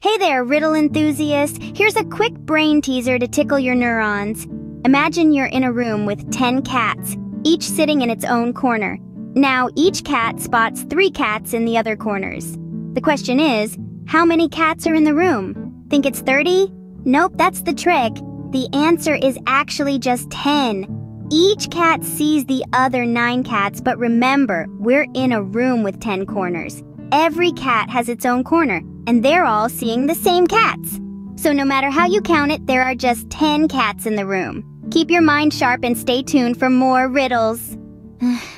Hey there, riddle enthusiast. Here's a quick brain teaser to tickle your neurons. Imagine you're in a room with 10 cats, each sitting in its own corner. Now, each cat spots three cats in the other corners. The question is, how many cats are in the room? Think it's 30? Nope, that's the trick. The answer is actually just 10. Each cat sees the other 9 cats, but remember, we're in a room with 10 corners. Every cat has its own corner, and they're all seeing the same cats. So no matter how you count it, there are just 10 cats in the room. Keep your mind sharp and stay tuned for more riddles.